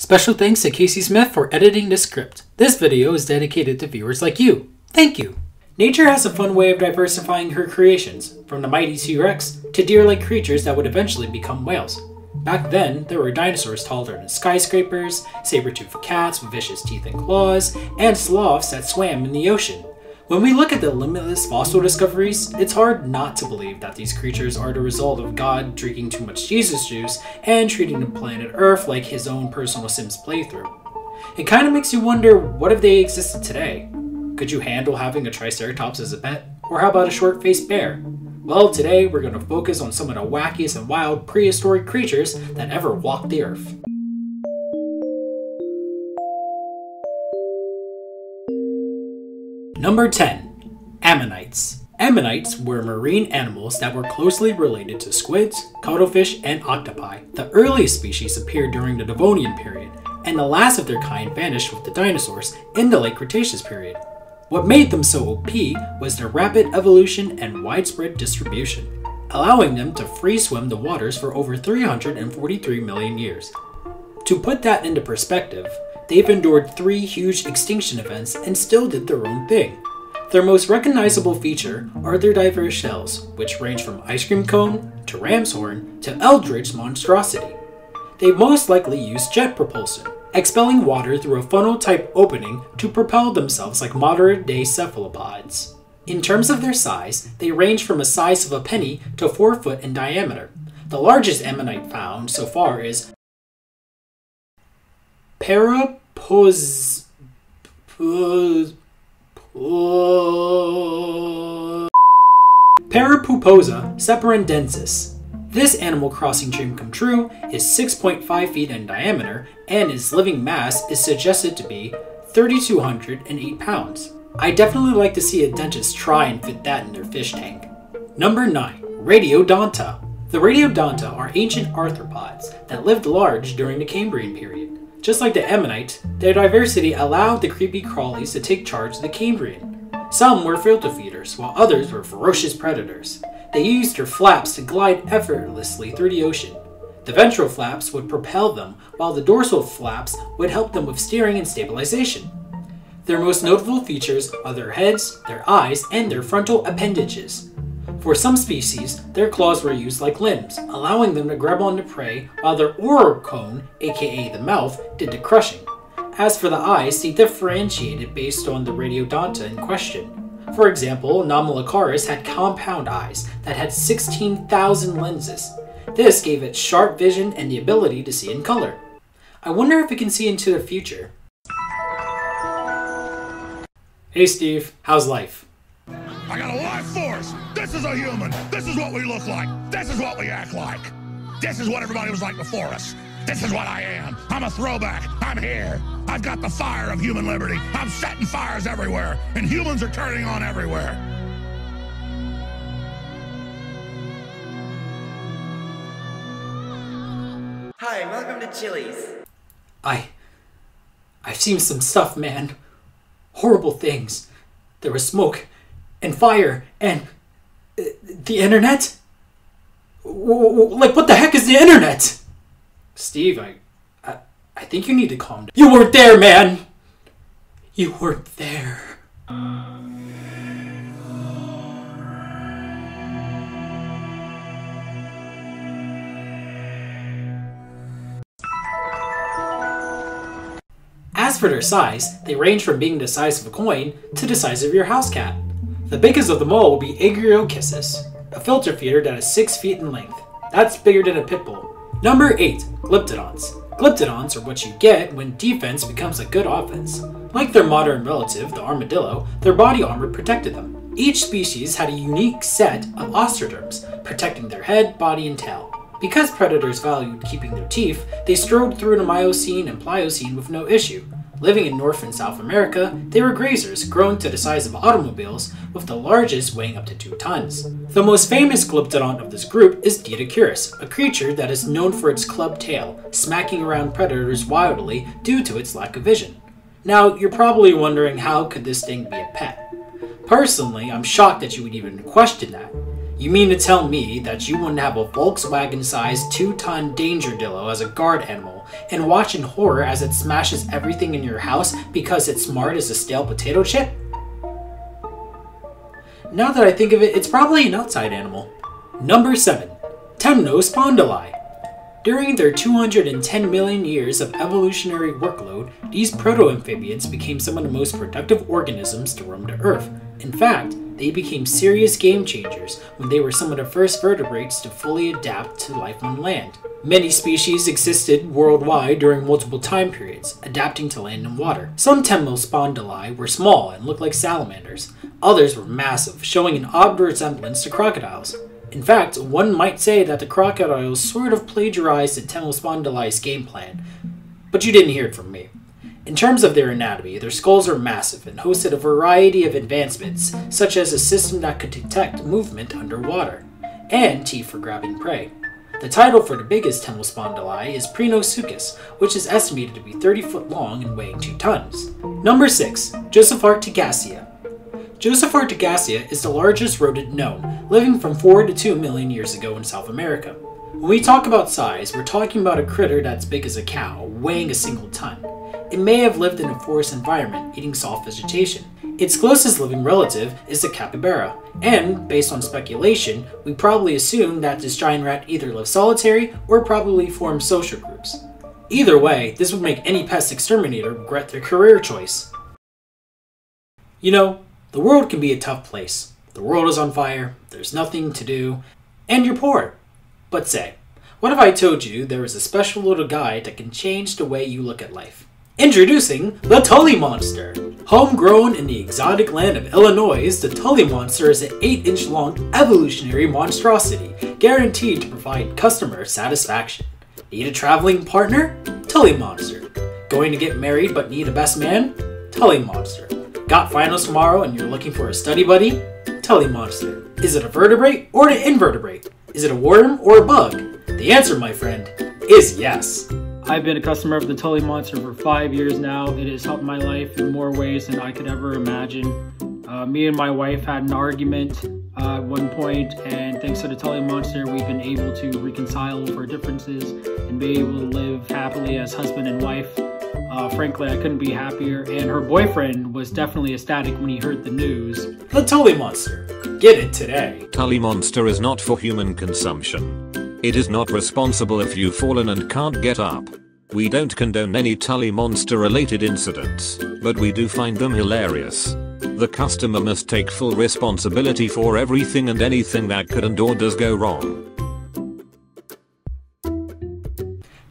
Special thanks to Casey Smith for editing this script. This video is dedicated to viewers like you. Thank you. Nature has a fun way of diversifying her creations, from the mighty T-Rex to deer-like creatures that would eventually become whales. Back then, there were dinosaurs taller than skyscrapers, saber-toothed cats with vicious teeth and claws, and sloths that swam in the ocean. When we look at the limitless fossil discoveries, it's hard not to believe that these creatures are the result of God drinking too much Jesus juice and treating the planet Earth like his own personal Sims playthrough. It kind of makes you wonder what if they existed today? Could you handle having a Triceratops as a pet? Or how about a short faced bear? Well, today we're going to focus on some of the wackiest and wild prehistoric creatures that ever walked the Earth. Number 10 Ammonites. Ammonites were marine animals that were closely related to squids, cuttlefish, and octopi. The earliest species appeared during the Devonian period, and the last of their kind vanished with the dinosaurs in the late Cretaceous period. What made them so OP was their rapid evolution and widespread distribution, allowing them to free swim the waters for over 343 million years. To put that into perspective, they've endured three huge extinction events and still did their own thing. Their most recognizable feature are their diverse shells, which range from ice cream cone to ram's horn to eldritch monstrosity. They most likely use jet propulsion, expelling water through a funnel type opening to propel themselves like moderate day cephalopods. In terms of their size, they range from a size of a penny to 4 foot in diameter. The largest ammonite found so far is Parapos. Parapuzosia seppenradensis. This Animal Crossing dream come true is 6.5 feet in diameter, and its living mass is suggested to be 3,208 pounds. I definitely like to see a dentist try and fit that in their fish tank. Number 9. Radiodonta. The Radiodonta are ancient arthropods that lived large during the Cambrian period. Just like the Ammonite, their diversity allowed the creepy crawlies to take charge of the Cambrian. Some were filter feeders, while others were ferocious predators. They used their flaps to glide effortlessly through the ocean. The ventral flaps would propel them, while the dorsal flaps would help them with steering and stabilization. Their most notable features are their heads, their eyes, and their frontal appendages. For some species, their claws were used like limbs, allowing them to grab onto prey, while their oral cone, aka the mouth, did the crushing. As for the eyes, they differentiated based on the radiodonta in question. For example, Anomalocaris had compound eyes that had 16,000 lenses. This gave it sharp vision and the ability to see in color. I wonder if it can see into the future. Hey Steve, how's life? I got a force! This is a human! This is what we look like! This is what we act like! This is what everybody was like before us! This is what I am! I'm a throwback! I'm here! I've got the fire of human liberty! I'm setting fires everywhere! And humans are turning on everywhere! Hi, welcome to Chili's. I. I've seen some stuff, man. Horrible things. There was smoke, and fire, and. The internet? Like, what the heck is the internet? Steve, I. I, I think you need to calm down. You weren't there, man! You weren't there. As for their size, they range from being the size of a coin to the size of your house cat. The biggest of them all will be Aegirocassis, a filter feeder that is 6 feet in length. That's bigger than a pit bull. Number 8. Glyptodons. Glyptodons are what you get when defense becomes a good offense. Like their modern relative, the armadillo, their body armor protected them. Each species had a unique set of osteoderms, protecting their head, body, and tail. Because predators valued keeping their teeth, they strode through the Miocene and Pliocene with no issue. Living in North and South America, they were grazers, growing to the size of automobiles, with the largest weighing up to 2 tons. The most famous glyptodon of this group is Doedicurus, a creature that is known for its club tail, smacking around predators wildly due to its lack of vision. Now, you're probably wondering how could this thing be a pet? Personally, I'm shocked that you would even question that. You mean to tell me that you wouldn't have a Volkswagen sized 2 ton Danger Dillo as a guard animal and watch in horror as it smashes everything in your house because it's smart as a stale potato chip? Now that I think of it, it's probably an outside animal. Number 7. Temnospondyli. During their 210 million years of evolutionary workload, these proto-amphibians became some of the most productive organisms to roam the Earth. In fact, they became serious game changers when they were some of the first vertebrates to fully adapt to life on land. Many species existed worldwide during multiple time periods, adapting to land and water. Some temnospondyli were small and looked like salamanders. Others were massive, showing an odd resemblance to crocodiles. In fact, one might say that the crocodiles sort of plagiarized the Temnospondyli's game plan, but you didn't hear it from me. In terms of their anatomy, their skulls are massive and hosted a variety of advancements, such as a system that could detect movement underwater, and teeth for grabbing prey. The title for the biggest Temnospondyli is Prionosuchus, which is estimated to be 30 foot long and weighing 2 tons. Number 6. Josephoartigasia. Josephoartigasia is the largest rodent known, living from 4 to 2 million years ago in South America. When we talk about size, we're talking about a critter that's big as a cow, weighing a single ton. It may have lived in a forest environment, eating soft vegetation. Its closest living relative is the capybara, and, based on speculation, we probably assume that this giant rat either lives solitary or probably forms social groups. Either way, this would make any pest exterminator regret their career choice. You know, the world can be a tough place. The world is on fire, there's nothing to do, and you're poor. But say, what if I told you there is a special little guide that can change the way you look at life? Introducing the Tully Monster! Homegrown in the exotic land of Illinois, the Tully Monster is an 8 inch long evolutionary monstrosity guaranteed to provide customer satisfaction. Need a traveling partner? Tully Monster. Going to get married but need a best man? Tully Monster. Got finals tomorrow and you're looking for a study buddy? Tully Monster. Is it a vertebrate or an invertebrate? Is it a worm or a bug? The answer, my friend, is yes. I've been a customer of the Tully Monster for five years now. It has helped my life in more ways than I could ever imagine. Uh, me and my wife had an argument uh, at one point, and thanks to the Tully Monster, we've been able to reconcile over differences and be able to live happily as husband and wife. Uh, frankly, I couldn't be happier, and her boyfriend was definitely ecstatic when he heard the news. The Tully Monster. Get it today. Tully Monster is not for human consumption. It is not responsible if you've fallen and can't get up. We don't condone any Tully Monster related incidents, but we do find them hilarious. The customer must take full responsibility for everything and anything that could and or does go wrong.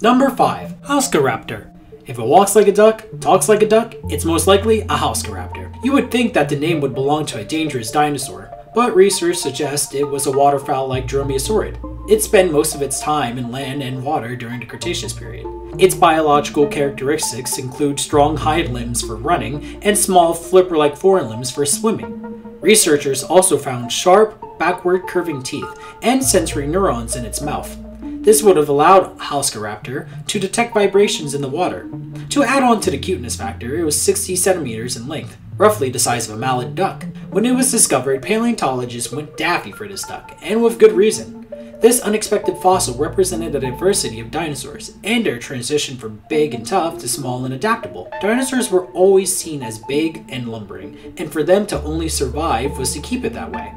Number 5. Halszkaraptor. If it walks like a duck, talks like a duck, it's most likely a Halszkaraptor. You would think that the name would belong to a dangerous dinosaur, but research suggests it was a waterfowl like Dromaeosaurid. It spent most of its time in land and water during the Cretaceous period. Its biological characteristics include strong hind limbs for running and small flipper-like forelimbs for swimming. Researchers also found sharp, backward curving teeth and sensory neurons in its mouth. This would have allowed Halszkaraptor to detect vibrations in the water. To add on to the cuteness factor, it was 60 centimeters in length, roughly the size of a mallard duck. When it was discovered, paleontologists went daffy for this duck, and with good reason. This unexpected fossil represented a diversity of dinosaurs, and their transition from big and tough to small and adaptable. Dinosaurs were always seen as big and lumbering, and for them to only survive was to keep it that way.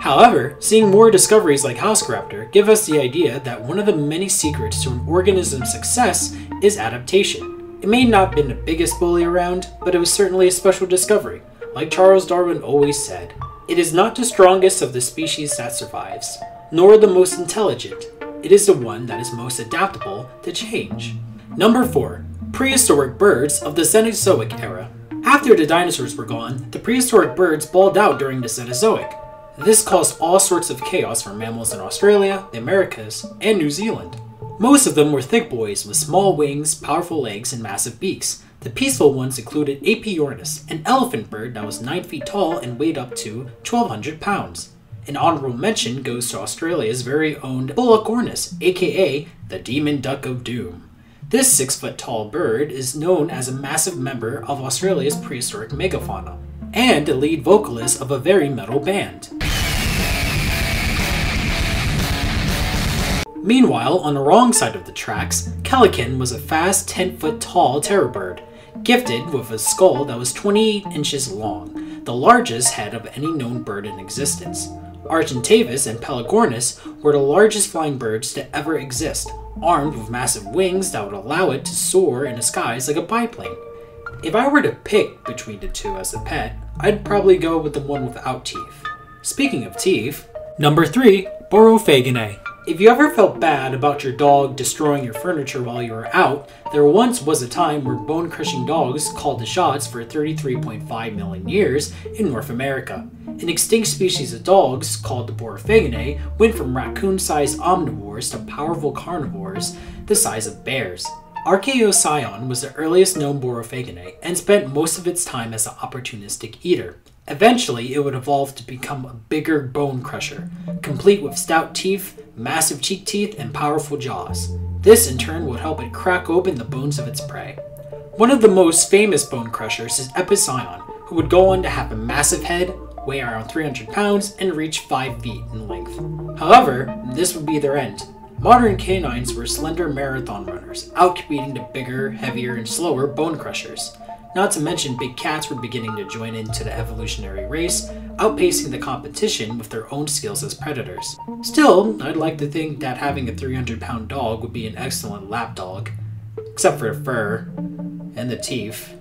However, seeing more discoveries like Halszkaraptor give us the idea that one of the many secrets to an organism's success is adaptation. It may not have been the biggest bully around, but it was certainly a special discovery. Like Charles Darwin always said, it is not the strongest of the species that survives, nor the most intelligent. It is the one that is most adaptable to change. Number 4. Prehistoric birds of the Cenozoic era. After the dinosaurs were gone, the prehistoric birds balled out during the Cenozoic. This caused all sorts of chaos for mammals in Australia, the Americas, and New Zealand. Most of them were thick boys with small wings, powerful legs, and massive beaks. The peaceful ones included Aepyornis, an elephant bird that was 9 feet tall and weighed up to 1,200 pounds. An honorable mention goes to Australia's very own Bullockornis, aka the Demon Duck of Doom. This 6 foot tall bird is known as a massive member of Australia's prehistoric megafauna, and the lead vocalist of a very metal band. Meanwhile, on the wrong side of the tracks, Kelenken was a fast 10 foot tall terror bird, gifted with a skull that was 28 inches long, the largest head of any known bird in existence. Argentavis and Pelagornis were the largest flying birds to ever exist, armed with massive wings that would allow it to soar in the skies like a biplane. If I were to pick between the two as a pet, I'd probably go with the one without teeth. Speaking of teeth, number 3, Borophaginae. If you ever felt bad about your dog destroying your furniture while you were out, there once was a time where bone crushing dogs called the shots for 33.5 million years in North America. An extinct species of dogs, called the Borophaginae, went from raccoon sized omnivores to powerful carnivores the size of bears. Archaeocyon was the earliest known Borophaginae and spent most of its time as an opportunistic eater. Eventually, it would evolve to become a bigger bone crusher, complete with stout teeth, massive cheek teeth, and powerful jaws. This in turn would help it crack open the bones of its prey. One of the most famous bone crushers is Epicyon, who would go on to have a massive head, weigh around 300 pounds, and reach 5 feet in length. However, this would be their end. Modern canines were slender marathon runners, outcompeting the bigger, heavier, and slower bone crushers. Not to mention, big cats were beginning to join into the evolutionary race, outpacing the competition with their own skills as predators. Still, I'd like to think that having a 300 pound dog would be an excellent lap dog, except for the fur, and the teeth,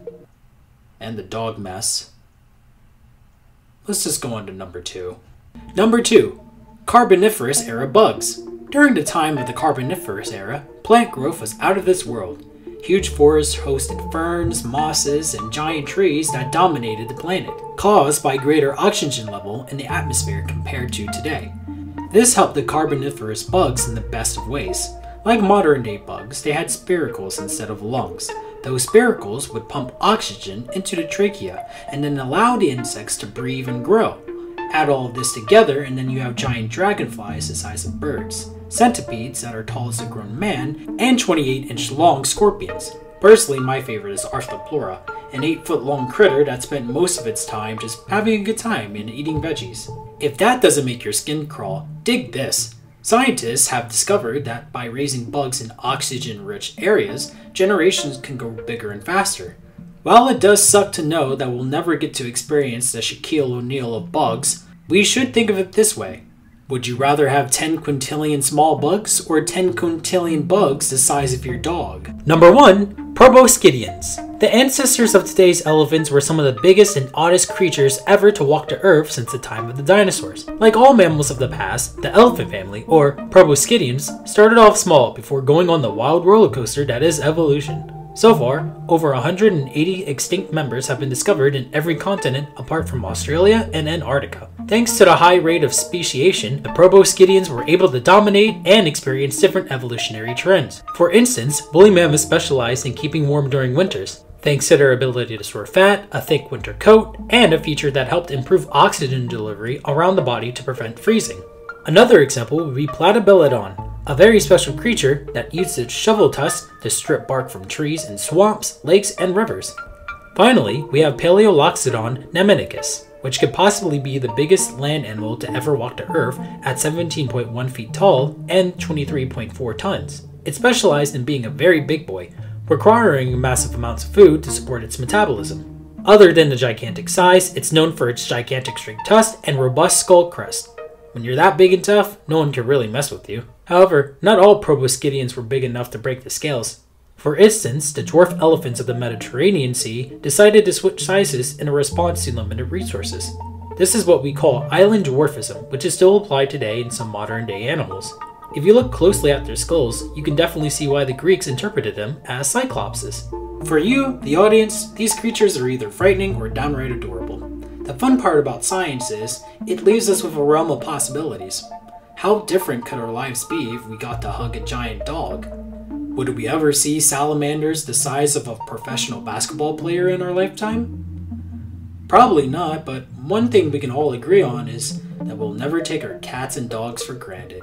and the dog mess. Let's just go on to number two. Number two, Carboniferous era bugs. During the time of the Carboniferous era, plant growth was out of this world. Huge forests hosted ferns, mosses, and giant trees that dominated the planet, caused by greater oxygen level in the atmosphere compared to today. This helped the carboniferous bugs in the best of ways. Like modern day bugs, they had spiracles instead of lungs. Those spiracles would pump oxygen into the trachea and then allow the insects to breathe and grow. Add all of this together, and then you have giant dragonflies the size of birds centipedes that are tall as a grown man, and 28 inch long scorpions. Personally, my favorite is Arthropleura, an 8 foot long critter that spent most of its time just having a good time and eating veggies. If that doesn't make your skin crawl, dig this. Scientists have discovered that by raising bugs in oxygen rich areas, generations can grow bigger and faster. While it does suck to know that we'll never get to experience the Shaquille O'Neal of bugs, we should think of it this way would you rather have 10 quintillion small bugs or 10 quintillion bugs the size of your dog? Number 1. Proboscidians. The ancestors of today's elephants were some of the biggest and oddest creatures ever to walk the earth since the time of the dinosaurs. Like all mammals of the past, the elephant family, or Proboscidians, started off small before going on the wild roller coaster that is evolution. So far, over 180 extinct members have been discovered in every continent apart from Australia and Antarctica. Thanks to the high rate of speciation, the proboscidians were able to dominate and experience different evolutionary trends. For instance, woolly mammoths specialized in keeping warm during winters, thanks to their ability to store fat, a thick winter coat, and a feature that helped improve oxygen delivery around the body to prevent freezing. Another example would be Platybelodon, a very special creature that uses its shovel tusks to strip bark from trees in swamps, lakes, and rivers. Finally, we have Paleoloxodon namadicus, which could possibly be the biggest land animal to ever walk the earth at 17.1 feet tall and 23.4 tons. It specialized in being a very big boy, requiring massive amounts of food to support its metabolism. Other than the gigantic size, it's known for its gigantic straight tusks and robust skull crest. When you're that big and tough, no one can really mess with you. However, not all proboscideans were big enough to break the scales. For instance, the dwarf elephants of the Mediterranean Sea decided to switch sizes in a response to limited resources. This is what we call island dwarfism, which is still applied today in some modern day animals. If you look closely at their skulls, you can definitely see why the Greeks interpreted them as cyclopses. For you, the audience, these creatures are either frightening or downright adorable. The fun part about science is, it leaves us with a realm of possibilities. How different could our lives be if we got to hug a giant dog? Would we ever see salamanders the size of a professional basketball player in our lifetime? Probably not, but one thing we can all agree on is that we'll never take our cats and dogs for granted.